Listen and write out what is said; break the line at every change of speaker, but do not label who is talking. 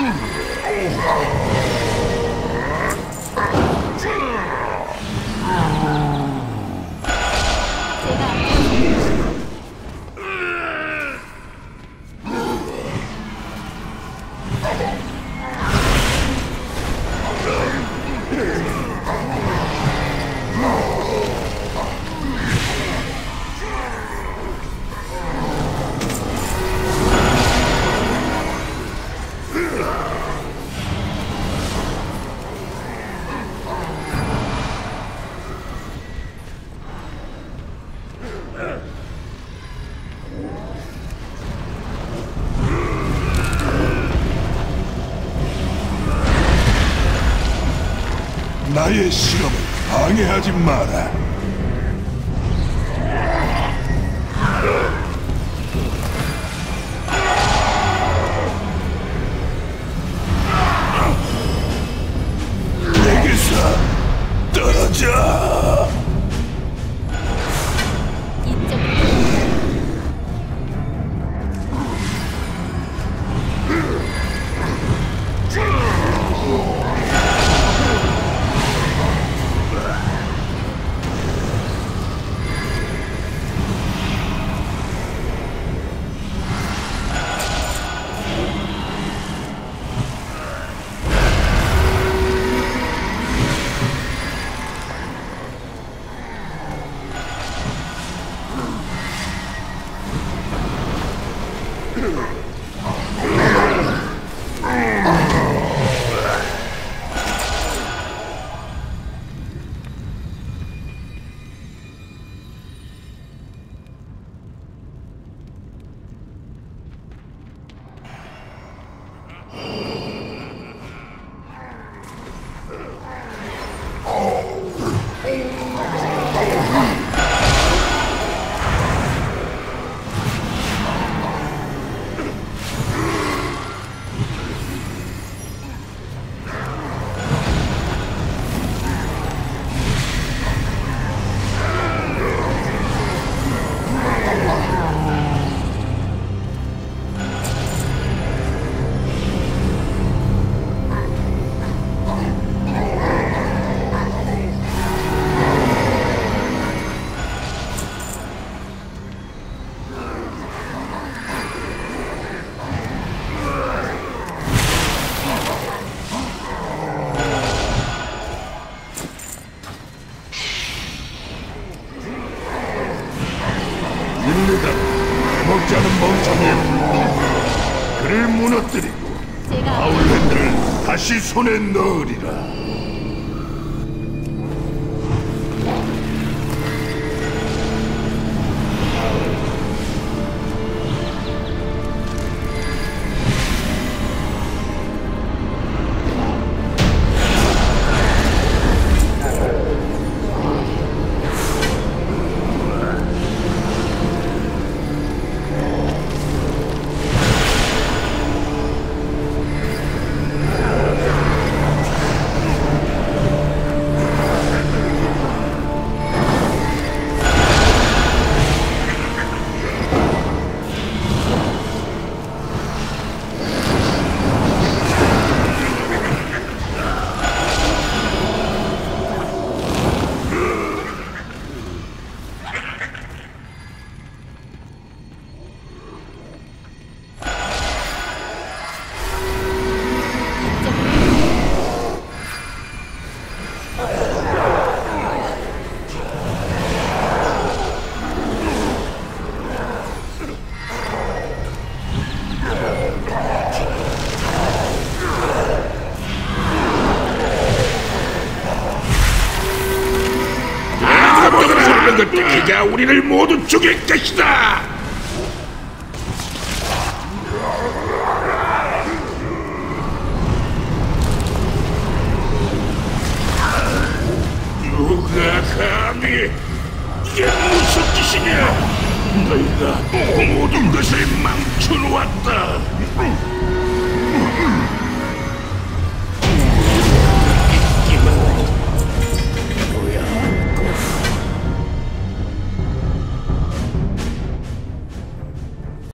Over. 나의 실험을 방해하지 마라. 불 그를 무너뜨리고 아울랜드를 다시 손에 넣으리라.
말하는 것 그가 우리를 모두 죽일 것이다. 누가 감히 이게 무슨 짓이냐? 너희가 모든 것을 망쳐놓았다.